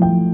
thank you